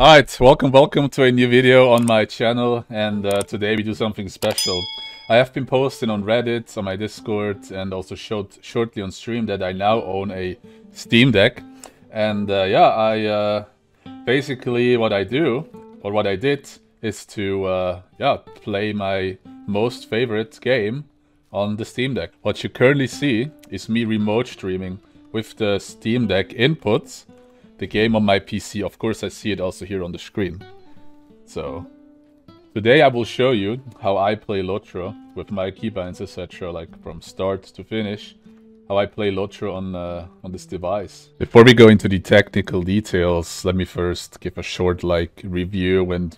Alright, welcome, welcome to a new video on my channel and uh, today we do something special. I have been posting on Reddit, on my Discord and also showed shortly on stream that I now own a Steam Deck. And uh, yeah, I uh, basically what I do, or what I did, is to uh, yeah play my most favorite game on the Steam Deck. What you currently see is me remote streaming with the Steam Deck inputs the game on my PC. Of course, I see it also here on the screen. So, today I will show you how I play Lotro with my keybinds, etc. Like from start to finish, how I play Lotro on, uh, on this device. Before we go into the technical details, let me first give a short like review and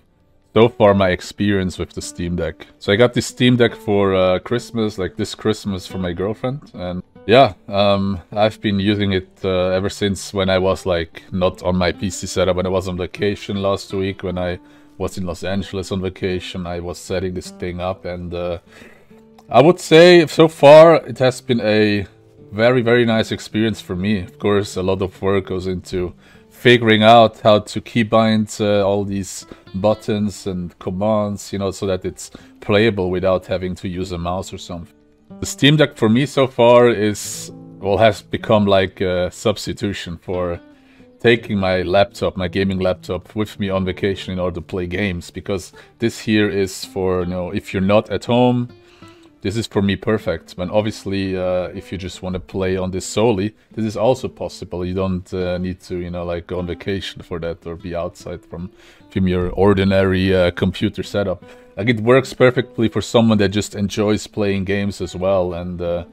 so far my experience with the Steam Deck. So I got this Steam Deck for uh, Christmas, like this Christmas for my girlfriend. And yeah, um, I've been using it uh, ever since when I was like not on my PC setup, when I was on vacation last week, when I was in Los Angeles on vacation, I was setting this thing up and uh, I would say so far it has been a very, very nice experience for me. Of course, a lot of work goes into figuring out how to keybind uh, all these buttons and commands, you know, so that it's playable without having to use a mouse or something. The Steam Deck for me so far is, well, has become like a substitution for taking my laptop, my gaming laptop, with me on vacation in order to play games, because this here is for, you know, if you're not at home, this is for me perfect. But obviously, uh, if you just want to play on this solely, this is also possible. You don't uh, need to, you know, like go on vacation for that or be outside from, from your ordinary uh, computer setup. Like it works perfectly for someone that just enjoys playing games as well. And uh,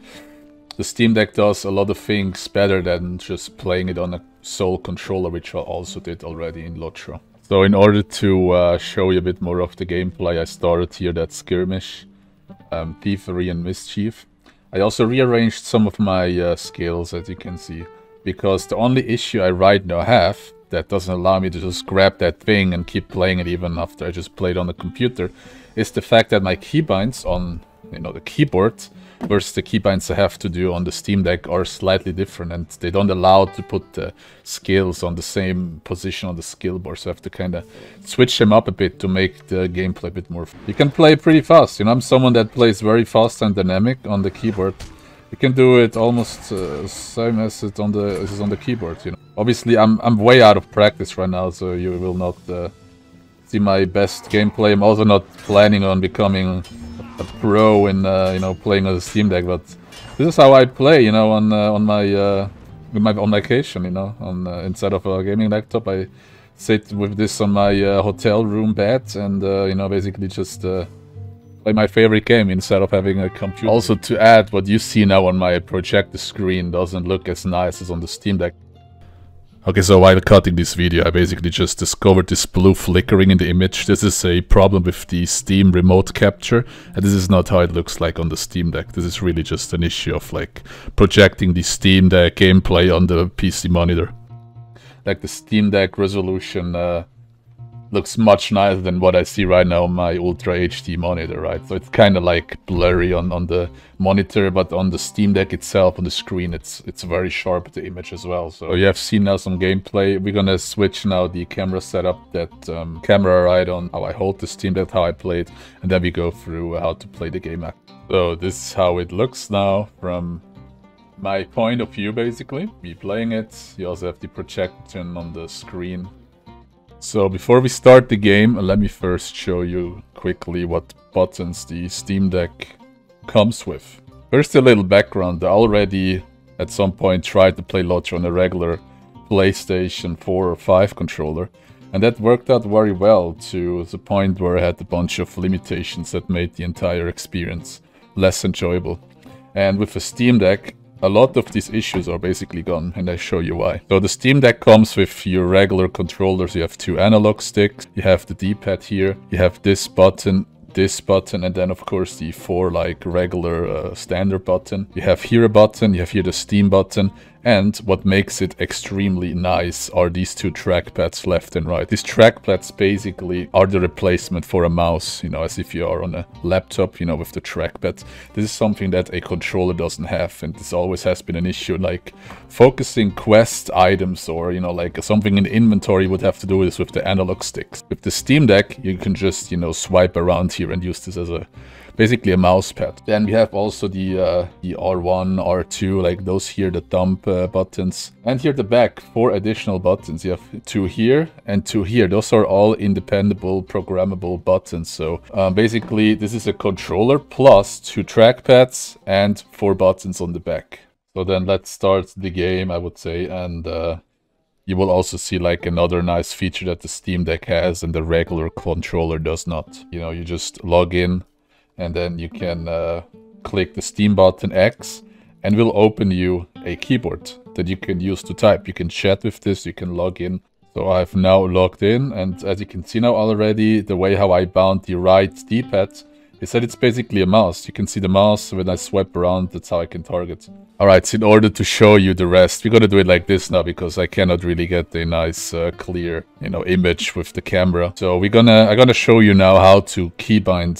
the Steam Deck does a lot of things better than just playing it on a sole controller, which I also did already in Lotro. So in order to uh, show you a bit more of the gameplay, I started here that skirmish um, Thievery and Mischief. I also rearranged some of my uh, skills, as you can see, because the only issue I right now have that doesn't allow me to just grab that thing and keep playing it even after I just played on the computer is the fact that my keybinds on you know the keyboard versus the keybinds I have to do on the Steam Deck are slightly different and they don't allow to put the skills on the same position on the skill bar so I have to kind of switch them up a bit to make the gameplay a bit more... You can play pretty fast, you know, I'm someone that plays very fast and dynamic on the keyboard. You can do it almost uh, same as it on the as on the keyboard, you know. Obviously, I'm I'm way out of practice right now, so you will not uh, see my best gameplay. I'm also not planning on becoming a pro in uh, you know playing on the Steam Deck, but this is how I play. You know, on uh, on my uh, my on vacation. You know, on uh, instead of a gaming laptop, I sit with this on my uh, hotel room bed and uh, you know basically just play my favorite game instead of having a computer. Also to add, what you see now on my projector screen doesn't look as nice as on the Steam Deck. Okay, so while cutting this video, I basically just discovered this blue flickering in the image. This is a problem with the Steam remote capture, and this is not how it looks like on the Steam Deck. This is really just an issue of like projecting the Steam Deck gameplay on the PC monitor. Like the Steam Deck resolution uh, looks much nicer than what I see right now on my Ultra HD monitor, right? So it's kind of like blurry on, on the monitor, but on the Steam Deck itself, on the screen, it's it's very sharp, the image as well. So you have seen now some gameplay. We're gonna switch now the camera setup, that um, camera right on how I hold the Steam Deck, how I play it, and then we go through how to play the game. So this is how it looks now from my point of view, basically. Me playing it. You also have the projection on the screen so before we start the game, let me first show you quickly what buttons the Steam Deck comes with. First a little background, I already at some point tried to play Lotro on a regular PlayStation 4 or 5 controller. And that worked out very well to the point where I had a bunch of limitations that made the entire experience less enjoyable. And with a Steam Deck, a lot of these issues are basically gone, and I show you why. So the Steam Deck comes with your regular controllers. You have two analog sticks, you have the D-pad here, you have this button, this button, and then of course the four like regular uh, standard button. You have here a button, you have here the Steam button, And what makes it extremely nice are these two trackpads left and right. These trackpads basically are the replacement for a mouse, you know, as if you are on a laptop, you know, with the trackpad. This is something that a controller doesn't have and this always has been an issue, like focusing quest items or, you know, like something in the inventory would have to do this with the analog sticks. With the Steam Deck, you can just, you know, swipe around here and use this as a basically a mouse pad. Then we have also the, uh, the R1, R2, like those here, the thumb uh, buttons. And here the back, four additional buttons. You have two here and two here. Those are all independable programmable buttons. So um, basically this is a controller plus two trackpads and four buttons on the back. So then let's start the game, I would say, and uh, you will also see like another nice feature that the Steam Deck has and the regular controller does not. You know, you just log in and then you can uh, click the Steam button X and will open you a keyboard that you can use to type. You can chat with this, you can log in. So I've now logged in and as you can see now already, the way how I bound the right D-pad is that it's basically a mouse. You can see the mouse when I swipe around, that's how I can target. Alright, so in order to show you the rest, we're gonna do it like this now because I cannot really get a nice uh, clear, you know, image with the camera. So we're gonna, I'm gonna show you now how to keybind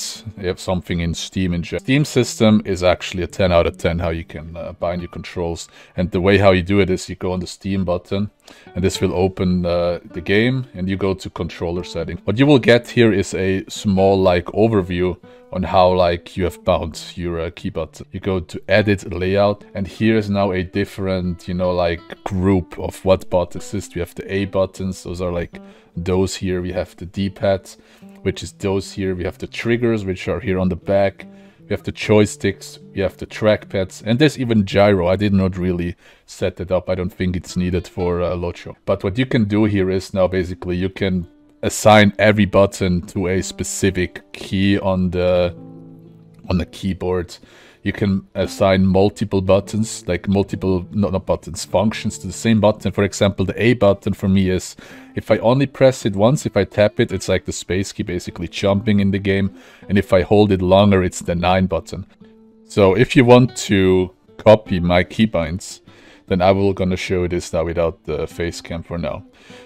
something in Steam in. Steam system is actually a 10 out of 10 how you can uh, bind your controls. And the way how you do it is you go on the Steam button and this will open uh, the game and you go to controller setting. What you will get here is a small like overview on how like you have bound your uh, key button. You go to edit layout and here is now a different, you know, like group of what buttons exist. We have the A buttons, those are like those here. We have the D-pad, which is those here. We have the triggers, which are here on the back. We have the joysticks, we have the trackpads, and there's even gyro. I did not really set it up. I don't think it's needed for uh, Lotro. But what you can do here is now basically you can assign every button to a specific key on the on the keyboard. You can assign multiple buttons, like multiple, not, not buttons, functions to the same button. For example, the A button for me is, if I only press it once, if I tap it, it's like the space key basically jumping in the game. And if I hold it longer, it's the 9 button. So if you want to copy my keybinds, then I will gonna show this now without the face cam for now.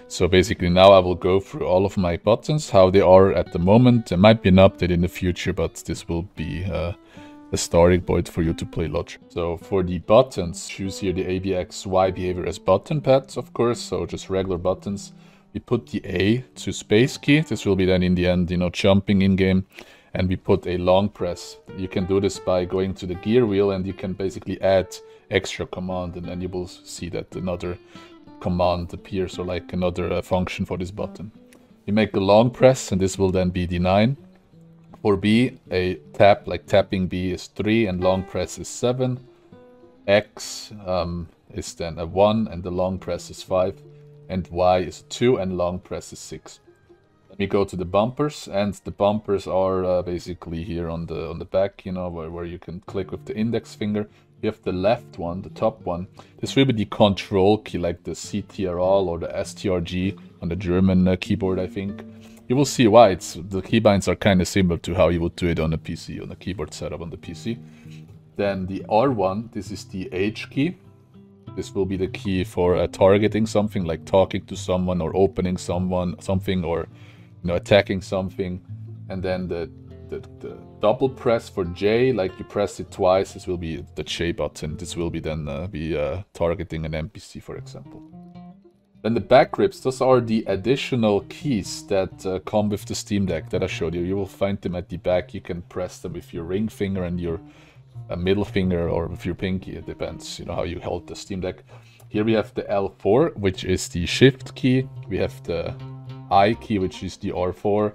So basically now I will go through all of my buttons, how they are at the moment. There might be an update in the future, but this will be uh, a starting point for you to play Lotro. So for the buttons, choose here the ABXY behavior as button pads, of course, so just regular buttons. We put the A to space key. This will be then in the end, you know, jumping in game. And we put a long press. You can do this by going to the gear wheel and you can basically add extra command and then you will see that another command appears or like another uh, function for this button. You make a long press and this will then be the 9. For B, a tap, like tapping B is 3 and long press is 7. X um, is then a 1 and the long press is 5. And Y is 2 and long press is 6. Let me go to the bumpers and the bumpers are uh, basically here on the on the back, you know, where, where you can click with the index finger. You have the left one, the top one. This will be the control key, like the CTRL or the STRG on the German uh, keyboard, I think. You will see why it's the keybinds are kind of similar to how you would do it on a PC, on a keyboard setup on the PC. Then the R1, this is the H key. This will be the key for uh, targeting something, like talking to someone or opening someone, something, or you know, attacking something. And then the, the, the double press for J, like you press it twice, this will be the J button. This will be then uh, be uh, targeting an NPC, for example. Then the back grips, those are the additional keys that uh, come with the Steam Deck that I showed you. You will find them at the back. You can press them with your ring finger and your uh, middle finger or with your pinky. It depends, you know, how you hold the Steam Deck. Here we have the L4, which is the shift key. We have the I key, which is the R4,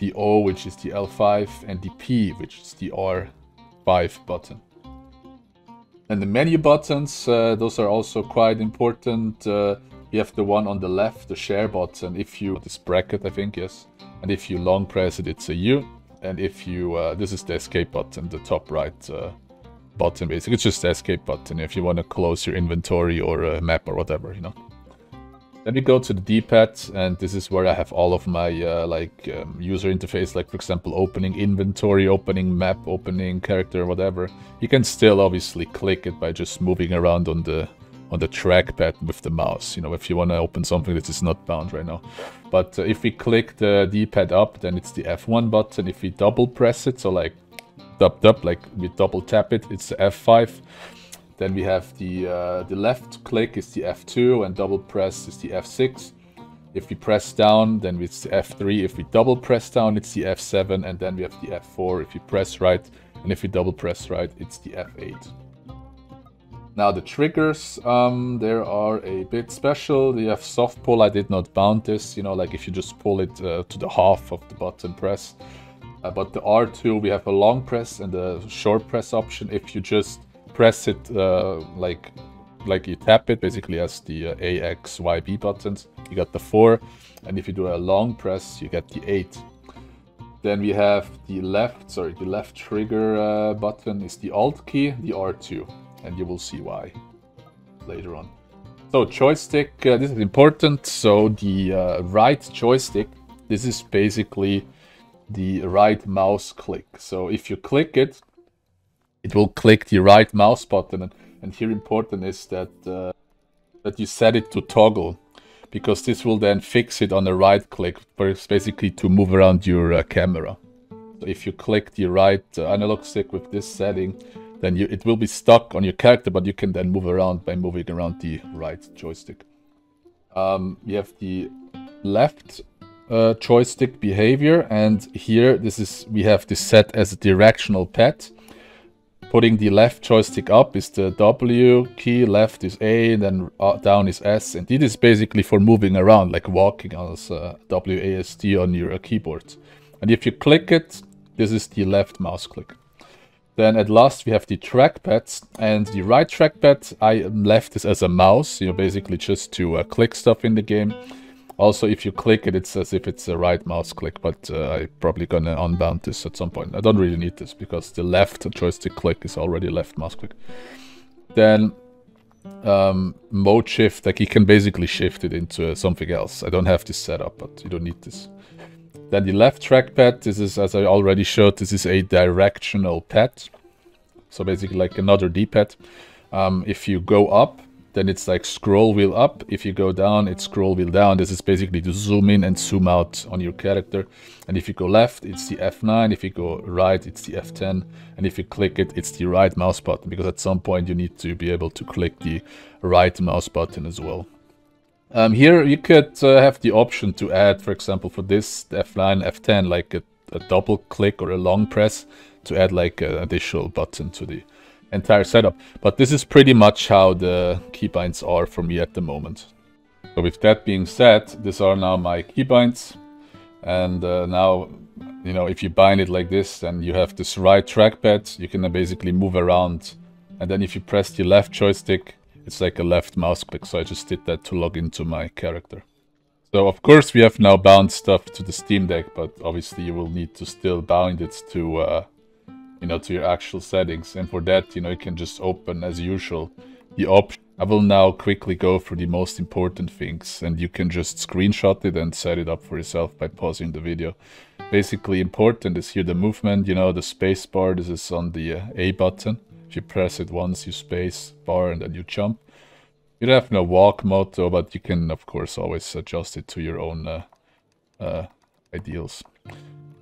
the O, which is the L5, and the P, which is the R5 button. And the menu buttons, uh, those are also quite important. Uh, you have the one on the left, the share button. If you, this bracket, I think, yes. And if you long press it, it's a U. And if you, uh, this is the escape button, the top right uh, button, basically. It's just the escape button if you want to close your inventory or a map or whatever, you know. Then we go to the D-pad, and this is where I have all of my uh, like um, user interface, like for example, opening inventory, opening map, opening character, whatever. You can still obviously click it by just moving around on the on the trackpad with the mouse, you know, if you want to open something that is not bound right now. But uh, if we click the D-pad up, then it's the F1 button. If we double press it, so like dub dub, like we double tap it, it's the F5. Then we have the uh, the left click is the F2 and double press is the F6. If we press down, then it's the F3. If we double press down, it's the F7, and then we have the F4 if you press right, and if you double press right, it's the F8. Now the triggers, um, there are a bit special. You have soft pull, I did not bound this, you know, like if you just pull it uh, to the half of the button press. Uh, but the R2, we have a long press and a short press option. If you just press it uh, like like you tap it, basically as the uh, A, X, Y, B buttons, you got the 4. And if you do a long press, you get the 8. Then we have the left, sorry, the left trigger uh, button is the Alt key, the R2 and you will see why later on. So joystick, uh, this is important. So the uh, right joystick, this is basically the right mouse click. So if you click it, it will click the right mouse button. And, and here important is that uh, that you set it to toggle because this will then fix it on the right click, basically to move around your uh, camera. So if you click the right uh, analog stick with this setting, then you, it will be stuck on your character, but you can then move around by moving around the right joystick. Um, we have the left uh, joystick behavior, and here this is we have this set as a directional pad. Putting the left joystick up is the W key, left is A, and then uh, down is S, and it is basically for moving around, like walking as uh, WASD on your uh, keyboard. And if you click it, this is the left mouse click. Then at last we have the trackpad and the right trackpad I left this as a mouse, you know, basically just to uh, click stuff in the game. Also, if you click it, it's as if it's a right mouse click, but uh, I'm probably gonna unbound this at some point. I don't really need this because the left joystick click is already left mouse click. Then um, mode shift, like you can basically shift it into uh, something else. I don't have this set up, but you don't need this. Then the left trackpad, this is, as I already showed, this is a directional pad. So basically like another D-pad. Um, if you go up, then it's like scroll wheel up. If you go down, it's scroll wheel down. This is basically to zoom in and zoom out on your character. And if you go left, it's the F9. If you go right, it's the F10. And if you click it, it's the right mouse button. Because at some point you need to be able to click the right mouse button as well. Um, here you could uh, have the option to add, for example, for this F9, F10, like a, a, double click or a long press to add like an additional button to the entire setup. But this is pretty much how the keybinds are for me at the moment. So with that being said, these are now my keybinds. And uh, now, you know, if you bind it like this, then you have this right trackpad. You can basically move around. And then if you press the left joystick, it's like a left mouse click, so I just did that to log into my character. So of course we have now bound stuff to the Steam Deck, but obviously you will need to still bind it to, uh, you know, to your actual settings. And for that, you know, you can just open as usual the option. I will now quickly go through the most important things and you can just screenshot it and set it up for yourself by pausing the video. Basically important is here the movement, you know, the space bar, this is on the uh, A button. If you press it once, you space bar and then you jump. You don't have no walk mode though, but you can of course always adjust it to your own uh, uh, ideals.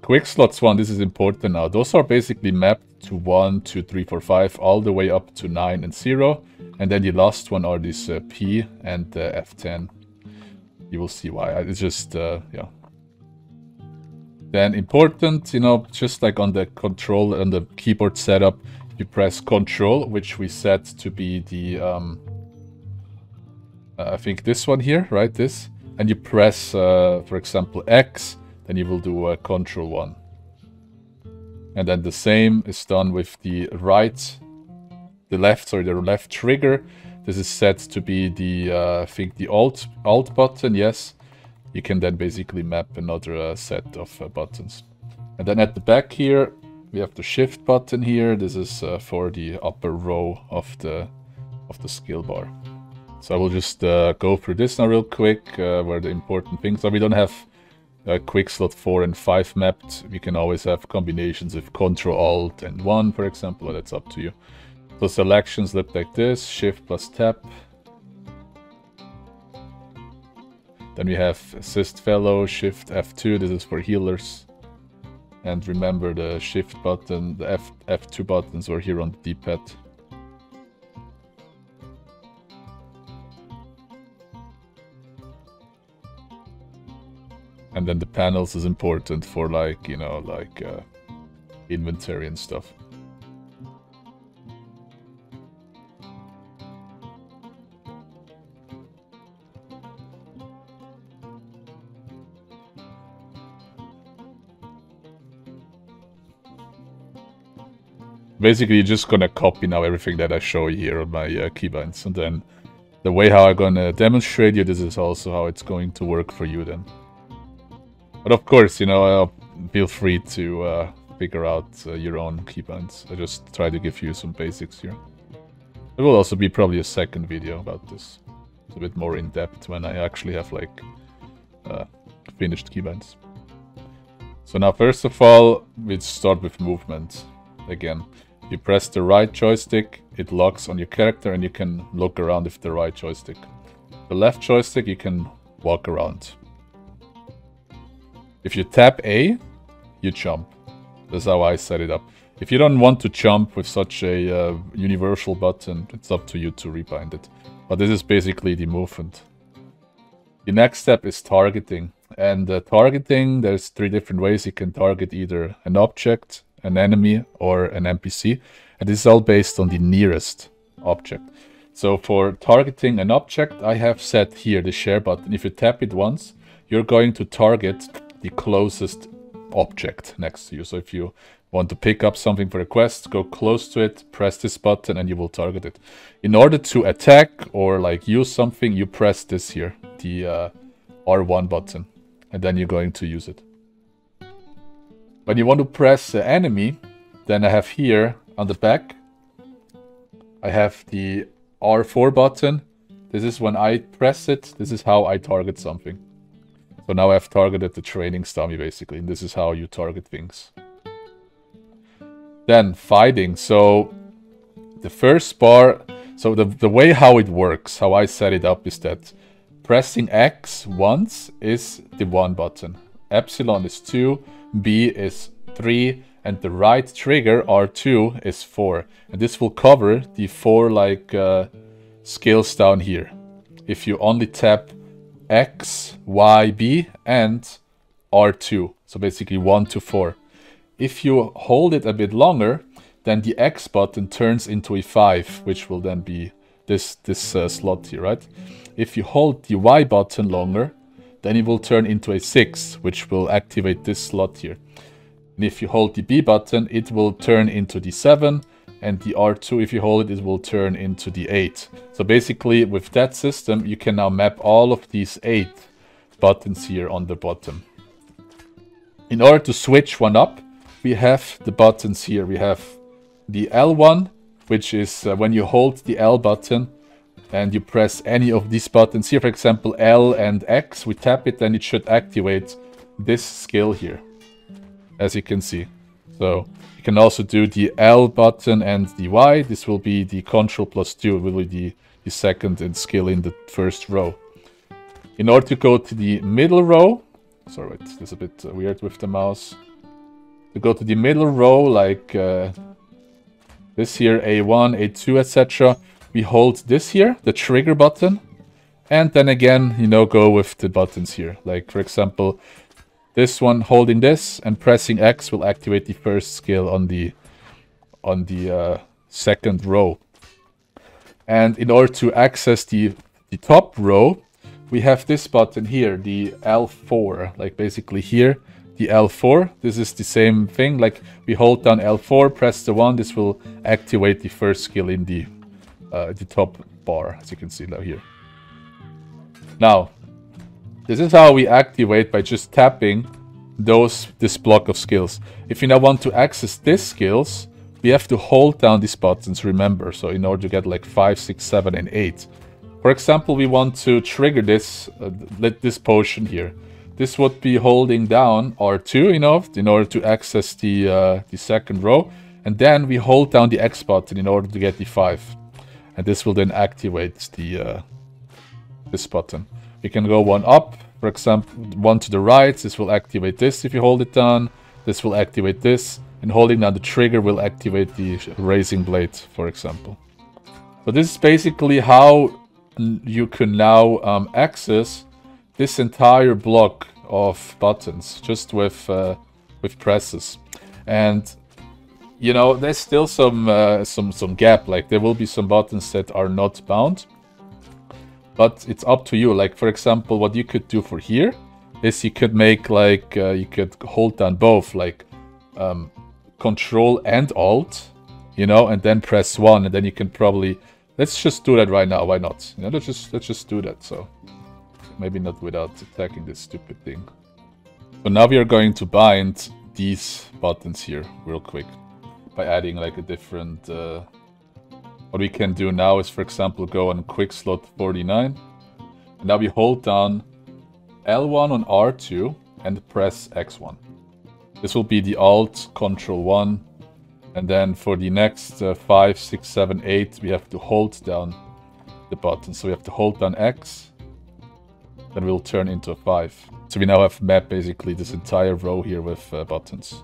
Quick slots one, this is important now. Those are basically mapped to 1, 2, 3, 4, 5, all the way up to 9 and 0. And then the last one are these uh, P and uh, F10. You will see why. It's just, uh, yeah. Then important, you know, just like on the control and the keyboard setup, you press Control, which we set to be the, um, uh, I think this one here, right? This. And you press, uh, for example, X, then you will do a Control 1. And then the same is done with the right, the left, sorry, the left trigger. This is set to be the, uh, I think the Alt, Alt button, yes. You can then basically map another uh, set of uh, buttons. And then at the back here, we have the shift button here. This is uh, for the upper row of the of the skill bar. So I will just uh, go through this now real quick, uh, where the important things are. We don't have a quick slot 4 and 5 mapped. We can always have combinations of Ctrl Alt and 1, for example, that's up to you. So selections look like this, Shift plus Tab. Then we have Assist Fellow, Shift F2, this is for healers. And remember the Shift button, the F F2 buttons are here on the D-pad. And then the panels is important for like, you know, like uh, inventory and stuff. Basically, you're just gonna copy now everything that I show you here on my uh, keybinds. And then the way how I'm gonna demonstrate you, this is also how it's going to work for you then. But of course, you know, uh, feel free to uh, figure out uh, your own keybinds. I just try to give you some basics here. There will also be probably a second video about this. It's a bit more in-depth when I actually have like uh, finished keybinds. So now first of all, we start with movement. Again, you press the right joystick, it locks on your character and you can look around with the right joystick. The left joystick, you can walk around. If you tap A, you jump. That's how I set it up. If you don't want to jump with such a uh, universal button, it's up to you to rebind it. But this is basically the movement. The next step is targeting. And uh, targeting, there's three different ways you can target either an object, an enemy, or an NPC. And this is all based on the nearest object. So for targeting an object, I have set here the share button. If you tap it once, you're going to target the closest object next to you. So if you want to pick up something for a quest, go close to it, press this button and you will target it. In order to attack or like use something, you press this here, the uh, R1 button, and then you're going to use it. When you want to press the enemy, then I have here on the back, I have the R4 button. This is when I press it, this is how I target something. So now I've targeted the training dummy basically, and this is how you target things. Then fighting. So the first bar, so the, the way how it works, how I set it up is that pressing X once is the one button. Ypsilon is two, B is three, and the right trigger R2 is four. And this will cover the four like uh, skills down here. If you only tap X, Y, B, and R2. So basically 1 to 4. If you hold it a bit longer, then the X button turns into a 5, which will then be this, this uh, slot here, right? If you hold the Y button longer, then it will turn into a 6, which will activate this slot here. And if you hold the B button, it will turn into the 7, and the R2, if you hold it, it will turn into the 8. So basically, with that system, you can now map all of these 8 buttons here on the bottom. In order to switch one up, we have the buttons here. We have the L1, which is uh, when you hold the L button and you press any of these buttons here, for example, L and X, we tap it, then it should activate this skill here, as you can see. So you can also do the L button and the Y. This will be the control plus 2, will be the, the second in skill in the first row. In order to go to the middle row, sorry, it's a bit uh, weird with the mouse. To go to the middle row, like uh, this here, A1, A2, etc., we hold this here, the trigger button, and then again, you know, go with the buttons here. Like, for example, this one holding this and pressing X will activate the first skill on the on the uh, second row. And in order to access the the top row, we have this button here, the L4, like basically here, the L4. This is the same thing, like we hold down L4, press the one, this will activate the first skill in the, uh, the top bar, as you can see now here. Now, this is how we activate by just tapping those this block of skills. If you now want to access these skills, we have to hold down these buttons, remember. So in order to get like 5, 6, 7, and 8. For example, we want to trigger this, uh, this potion here. This would be holding down R2 enough in order to access the, uh, the second row. And then we hold down the X button in order to get the 5. And this will then activate the uh, this button. We can go one up, For example, one to the right, this will activate this if you hold it down. This will activate this. And holding down the trigger will activate the raising blade, for example. So this is basically how you can now um, access this entire block of buttons just with uh, with presses. And you know, there's still some uh, some some gap. Like there will be some buttons that are not bound, but it's up to you. Like for example, what you could do for here is you could make like uh, you could hold down both, like um, Control and Alt, you know, and then press one, and then you can probably let's just do that right now. Why not? You know, let's just let's just do that. So maybe not without attacking this stupid thing. So now we are going to bind these buttons here real quick by adding like a different... Uh, what we can do now is, for example, go on quick slot 49. And now we hold down L1 on R2 and press X1. This will be the Alt Control 1. And then for the next uh, 5, 6, 7, 8, we have to hold down the button. So we have to hold down X. Then we'll turn into a 5. So we now have mapped basically this entire row here with uh, buttons.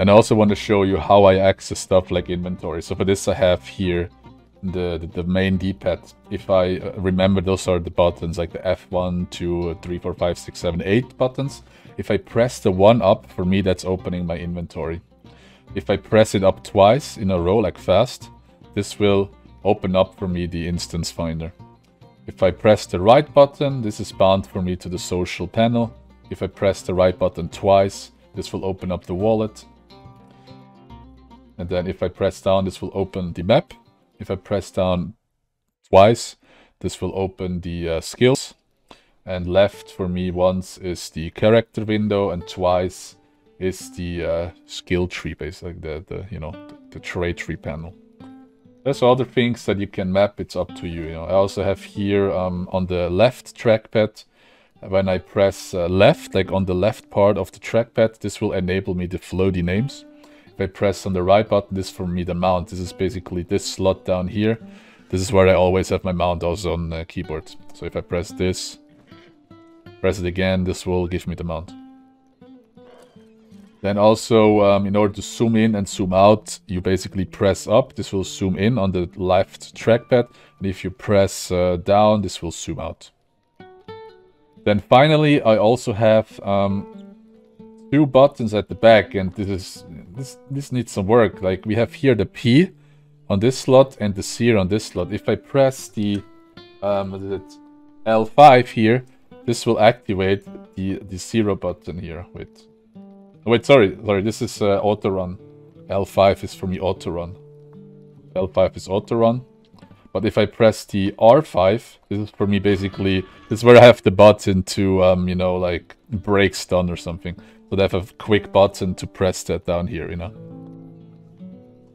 And I also want to show you how I access stuff like inventory. So for this I have here the, the, the main D-pad. If I uh, remember, those are the buttons like the F1, 2, 3, 4, 5, 6, 7, 8 buttons. If I press the one up, for me that's opening my inventory. If I press it up twice in a row like fast, this will open up for me the instance finder. If I press the right button, this is bound for me to the social panel. If I press the right button twice, this will open up the wallet. And then if I press down, this will open the map. If I press down twice, this will open the uh, skills. And left for me once is the character window and twice is the uh, skill tree, basically the, the you know the, the tree panel. There's other things that you can map, it's up to you. you know. I also have here um, on the left trackpad, when I press uh, left, like on the left part of the trackpad, this will enable me to flow the names. If I press on the right button, this for me the mount. This is basically this slot down here. This is where I always have my mount also on the keyboard. So if I press this, press it again, this will give me the mount. Then also, um, in order to zoom in and zoom out, you basically press up. This will zoom in on the left trackpad. And if you press uh, down, this will zoom out. Then finally, I also have um, two buttons at the back. And this is this, this needs some work. Like we have here the P on this slot and the C on this slot. If I press the um, L5 here, this will activate the, the zero button here. with. Wait, sorry, sorry, this is uh, auto run. L5 is for me auto run. L5 is auto run. But if I press the R5, this is for me basically, this is where I have the button to, um, you know, like break stun or something. I have a quick button to press that down here, you know.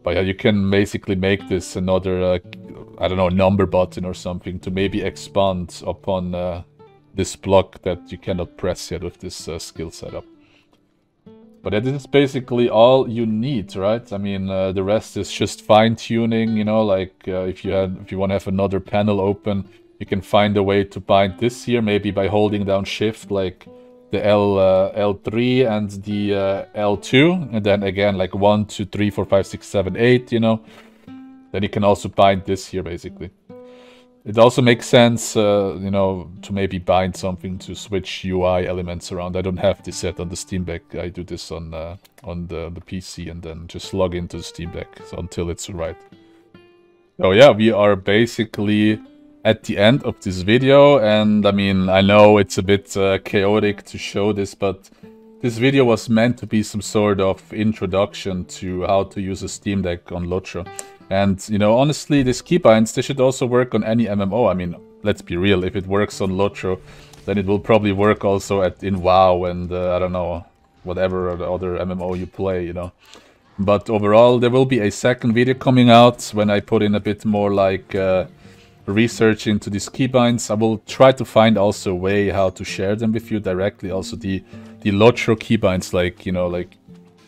But yeah, you can basically make this another, uh, I don't know, number button or something to maybe expand upon uh, this block that you cannot press yet with this uh, skill setup. But that is basically all you need, right? I mean, uh, the rest is just fine-tuning, you know, like uh, if you had, if you want to have another panel open, you can find a way to bind this here, maybe by holding down shift, like the L, uh, L3 and the uh, L2, and then again, like 1, 2, 3, 4, 5, 6, 7, 8, you know. Then you can also bind this here, basically. It also makes sense, uh, you know, to maybe bind something to switch UI elements around. I don't have this set on the Steam Deck. I do this on uh, on the, the PC and then just log into the Steam Deck until it's right. So yeah, we are basically at the end of this video. And I mean, I know it's a bit uh, chaotic to show this, but this video was meant to be some sort of introduction to how to use a Steam Deck on Lotro. And, you know, honestly, these keybinds, they should also work on any MMO. I mean, let's be real, if it works on Lotro, then it will probably work also at in WoW and, uh, I don't know, whatever other MMO you play, you know. But overall, there will be a second video coming out when I put in a bit more, like, uh, research into these keybinds. I will try to find also a way how to share them with you directly. Also, the, the Lotro keybinds, like, you know, like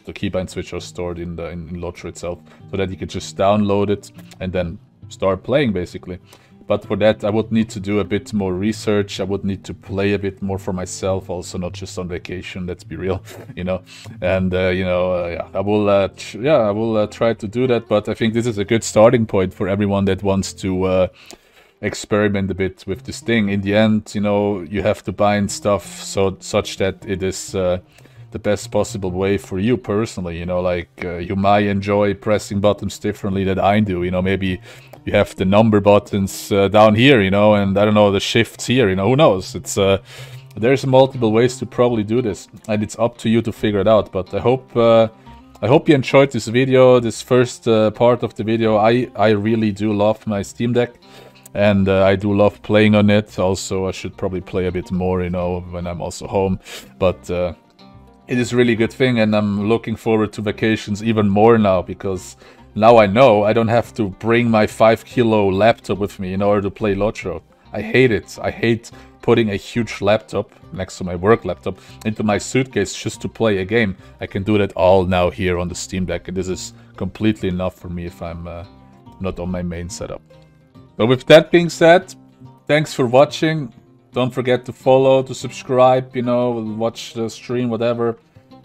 the keybinds which are stored in the in, in Lotro itself, so that you can just download it and then start playing basically. But for that, I would need to do a bit more research. I would need to play a bit more for myself, also not just on vacation. Let's be real, you know. And uh, you know, uh, yeah, I will, uh, yeah, I will uh, try to do that. But I think this is a good starting point for everyone that wants to uh, experiment a bit with this thing. In the end, you know, you have to bind stuff so such that it is uh, the best possible way for you personally. You know, like uh, you might enjoy pressing buttons differently than I do. You know, maybe you have the number buttons uh, down here, you know, and I don't know, the shifts here, you know, who knows? It's uh, There's multiple ways to probably do this, and it's up to you to figure it out, but I hope... Uh, I hope you enjoyed this video, this first uh, part of the video. I, I really do love my Steam Deck and uh, I do love playing on it. Also, I should probably play a bit more, you know, when I'm also home. But uh, it is really good thing and I'm looking forward to vacations even more now because now I know I don't have to bring my 5 kilo laptop with me in order to play LOTRO. I hate it. I hate putting a huge laptop next to my work laptop into my suitcase just to play a game. I can do that all now here on the Steam Deck and this is completely enough for me if I'm uh, not on my main setup. But with that being said, thanks for watching. Don't forget to follow, to subscribe, you know, watch the stream, whatever.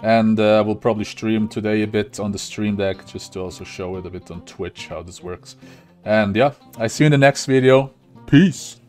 And uh, we'll probably stream today a bit on the Steam Deck, just to also show it a bit on Twitch how this works. And yeah, I see you in the next video. Peace!